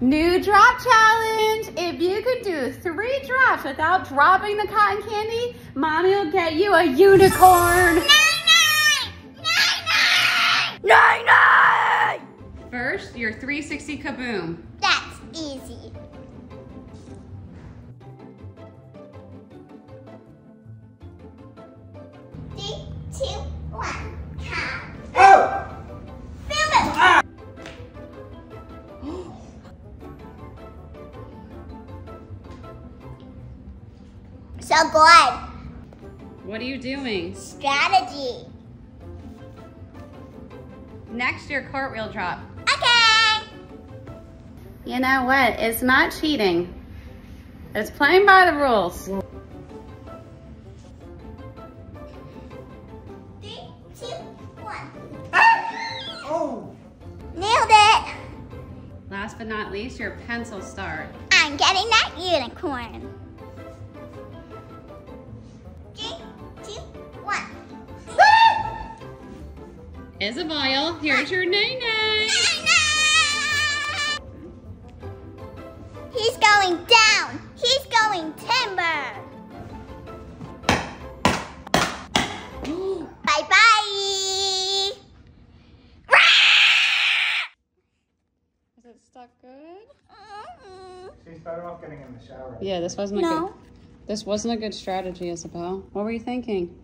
New drop challenge. If you can do three drops without dropping the cotton candy, mommy will get you a unicorn. Nine, nine! First, your 360 kaboom. That's easy. Three, two, So good. What are you doing? Strategy. Next, your cartwheel drop. Okay. You know what? It's not cheating. It's playing by the rules. Three, two, one. Oh! Nailed it. Last but not least, your pencil start. I'm getting that unicorn. Isabel, here's your nay-nay. He's going down. He's going timber. bye bye. Is it stuck good? She's better off getting in the shower. Yeah, this wasn't a No. good. This wasn't a good strategy, Isabel. What were you thinking?